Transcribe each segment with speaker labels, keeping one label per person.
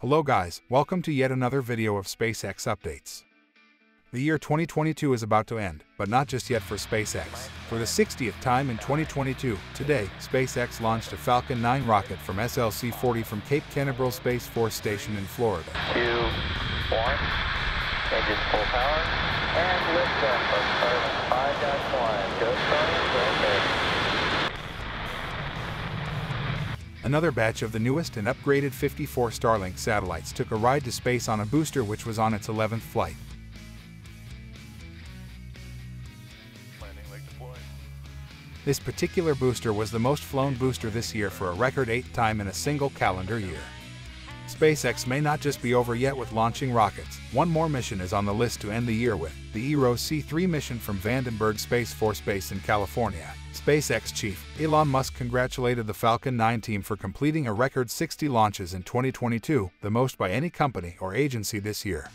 Speaker 1: Hello guys, welcome to yet another video of SpaceX updates. The year 2022 is about to end, but not just yet for SpaceX. For the 60th time in 2022, today, SpaceX launched a Falcon 9 rocket from SLC-40 from Cape Canaveral Space Force Station in Florida.
Speaker 2: two, one, engine full power, and liftoff of Starlink 5-1. Go
Speaker 1: Another batch of the newest and upgraded 54 Starlink satellites took a ride to space on a booster which was on its 11th flight.
Speaker 2: Landing leg deployed.
Speaker 1: This particular booster was the most flown booster this year for a record eighth time in a single calendar year. SpaceX may not just be over yet with launching rockets. One more mission is on the list to end the year with the EROS C3 mission from Vandenberg Space Force Base in California. SpaceX chief Elon Musk congratulated the Falcon 9 team for completing a record 60 launches in 2022, the most by any company or agency this year.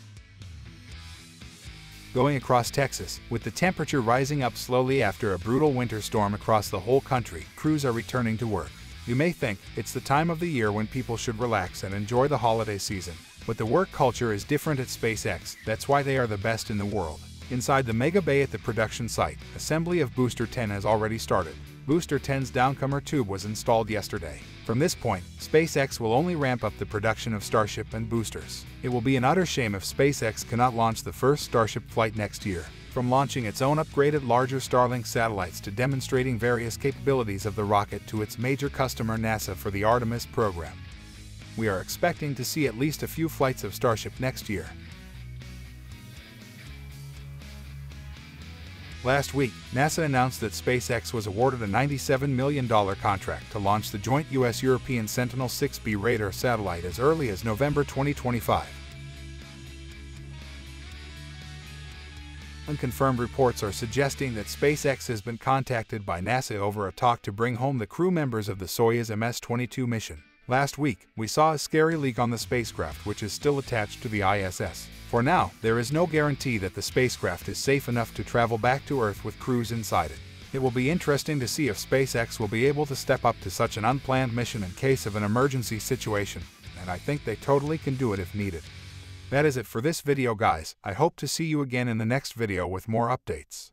Speaker 1: Going across Texas, with the temperature rising up slowly after a brutal winter storm across the whole country, crews are returning to work. You may think it's the time of the year when people should relax and enjoy the holiday season, but the work culture is different at SpaceX, that's why they are the best in the world. Inside the mega bay at the production site, assembly of Booster 10 has already started. Booster 10's downcomer tube was installed yesterday. From this point, SpaceX will only ramp up the production of Starship and boosters. It will be an utter shame if SpaceX cannot launch the first Starship flight next year. From launching its own upgraded larger Starlink satellites to demonstrating various capabilities of the rocket to its major customer NASA for the Artemis program. We are expecting to see at least a few flights of Starship next year. Last week, NASA announced that SpaceX was awarded a $97 million contract to launch the joint U.S.-European Sentinel-6B radar satellite as early as November 2025. Unconfirmed reports are suggesting that SpaceX has been contacted by NASA over a talk to bring home the crew members of the Soyuz MS-22 mission. Last week, we saw a scary leak on the spacecraft which is still attached to the ISS. For now, there is no guarantee that the spacecraft is safe enough to travel back to Earth with crews inside it. It will be interesting to see if SpaceX will be able to step up to such an unplanned mission in case of an emergency situation, and I think they totally can do it if needed. That is it for this video guys, I hope to see you again in the next video with more updates.